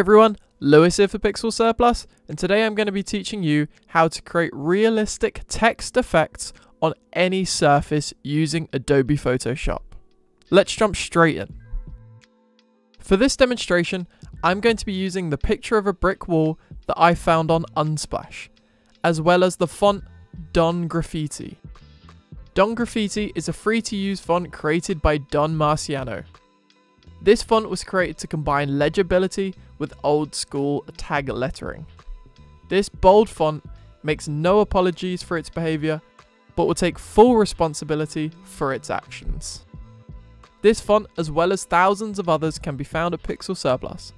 everyone, Lewis here for Pixel Surplus, and today I'm going to be teaching you how to create realistic text effects on any surface using Adobe Photoshop. Let's jump straight in. For this demonstration, I'm going to be using the picture of a brick wall that I found on Unsplash, as well as the font Don Graffiti. Don Graffiti is a free to use font created by Don Marciano. This font was created to combine legibility with old school tag lettering. This bold font makes no apologies for its behaviour, but will take full responsibility for its actions. This font, as well as thousands of others, can be found at Pixel Surplus.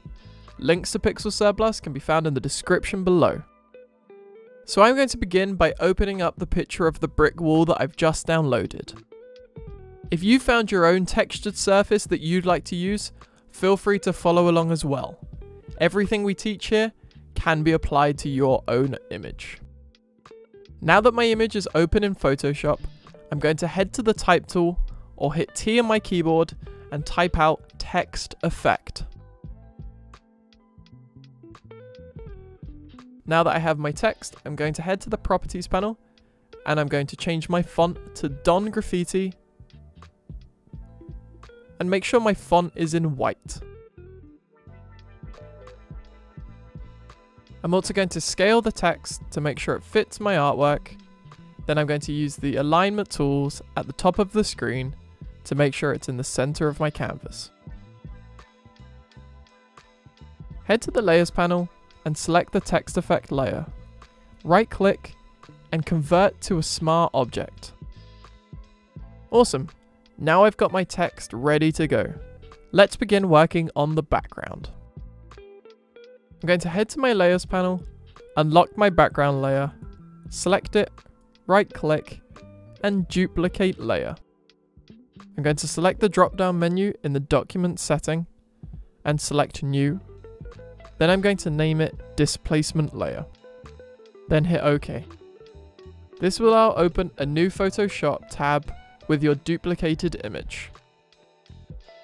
Links to Pixel Surplus can be found in the description below. So I'm going to begin by opening up the picture of the brick wall that I've just downloaded. If you found your own textured surface that you'd like to use, feel free to follow along as well. Everything we teach here can be applied to your own image. Now that my image is open in Photoshop, I'm going to head to the type tool or hit T on my keyboard and type out text effect. Now that I have my text, I'm going to head to the properties panel and I'm going to change my font to Don Graffiti and make sure my font is in white. I'm also going to scale the text to make sure it fits my artwork. Then I'm going to use the alignment tools at the top of the screen to make sure it's in the center of my canvas. Head to the layers panel and select the text effect layer. Right click and convert to a smart object. Awesome, now I've got my text ready to go. Let's begin working on the background. I'm going to head to my layers panel, unlock my background layer, select it, right click, and duplicate layer. I'm going to select the drop down menu in the document setting and select new. Then I'm going to name it displacement layer. Then hit OK. This will now open a new Photoshop tab with your duplicated image.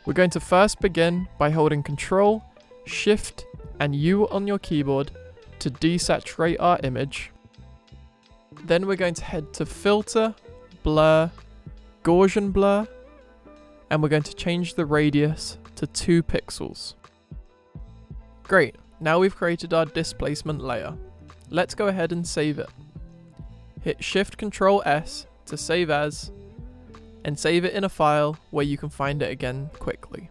We're going to first begin by holding Control, Shift, and U on your keyboard to desaturate our image. Then we're going to head to Filter, Blur, Gaussian Blur, and we're going to change the radius to 2 pixels. Great, now we've created our displacement layer. Let's go ahead and save it. Hit Shift Control S to save as, and save it in a file where you can find it again quickly.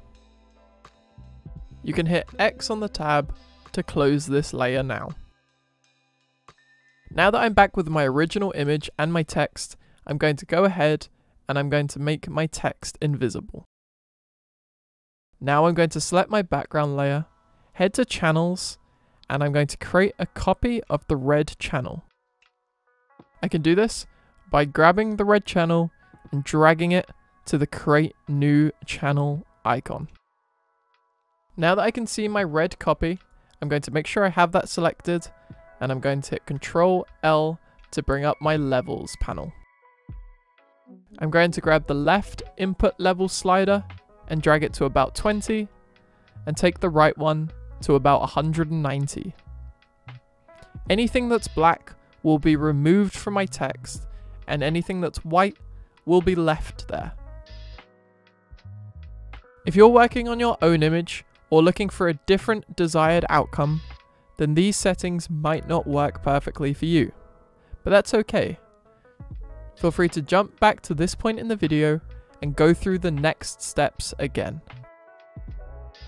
You can hit X on the tab to close this layer now. Now that I'm back with my original image and my text, I'm going to go ahead and I'm going to make my text invisible. Now I'm going to select my background layer, head to channels, and I'm going to create a copy of the red channel. I can do this by grabbing the red channel and dragging it to the create new channel icon. Now that I can see my red copy, I'm going to make sure I have that selected and I'm going to hit Control L to bring up my levels panel. I'm going to grab the left input level slider and drag it to about 20 and take the right one to about 190. Anything that's black will be removed from my text and anything that's white will be left there. If you're working on your own image or looking for a different desired outcome, then these settings might not work perfectly for you. But that's okay. Feel free to jump back to this point in the video and go through the next steps again.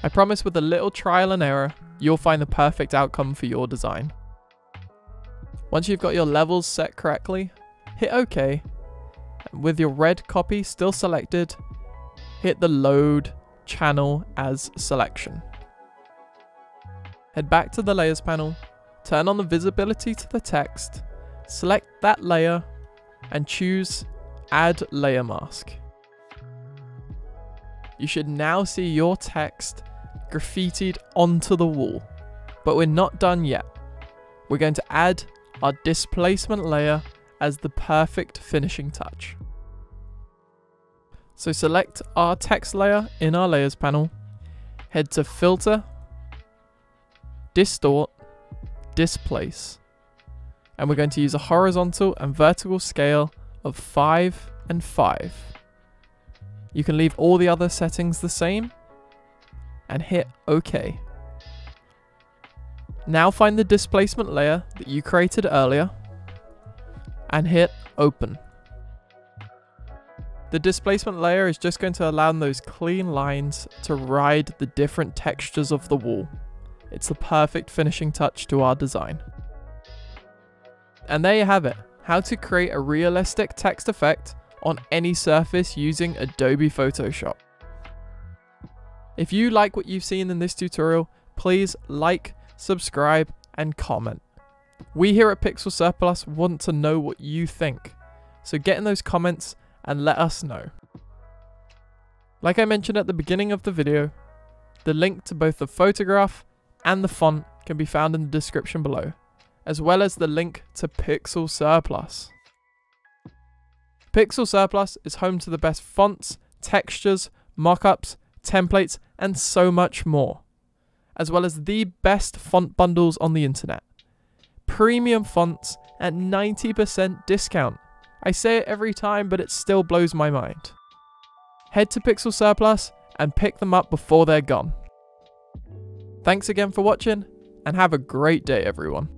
I promise with a little trial and error, you'll find the perfect outcome for your design. Once you've got your levels set correctly, hit OK with your red copy still selected, hit the load channel as selection. Head back to the layers panel, turn on the visibility to the text, select that layer and choose add layer mask. You should now see your text graffitied onto the wall, but we're not done yet. We're going to add our displacement layer as the perfect finishing touch. So select our text layer in our layers panel, head to filter, distort, displace. And we're going to use a horizontal and vertical scale of 5 and 5. You can leave all the other settings the same and hit OK. Now find the displacement layer that you created earlier and hit open. The displacement layer is just going to allow those clean lines to ride the different textures of the wall. It's the perfect finishing touch to our design. And there you have it, how to create a realistic text effect on any surface using Adobe Photoshop. If you like what you've seen in this tutorial, please like, subscribe, and comment. We here at Pixel Surplus want to know what you think, so get in those comments and let us know. Like I mentioned at the beginning of the video, the link to both the photograph and the font can be found in the description below, as well as the link to Pixel Surplus. Pixel Surplus is home to the best fonts, textures, mockups, templates, and so much more, as well as the best font bundles on the internet. Premium fonts at 90% discount. I say it every time, but it still blows my mind. Head to Pixel Surplus and pick them up before they're gone. Thanks again for watching, and have a great day everyone.